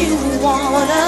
you wanna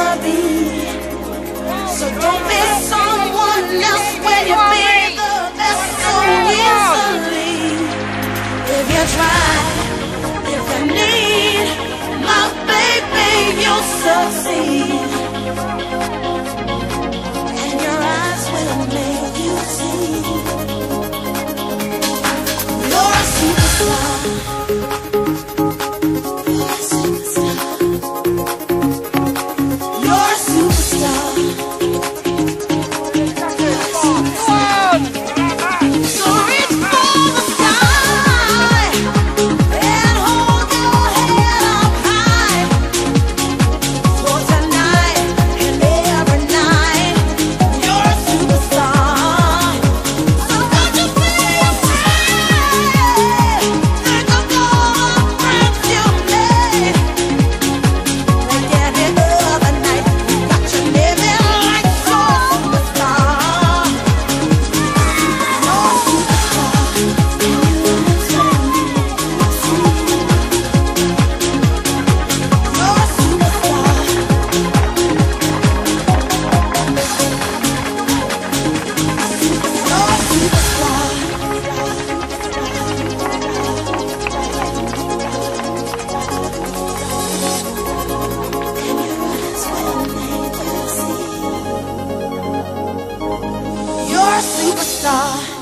superstar.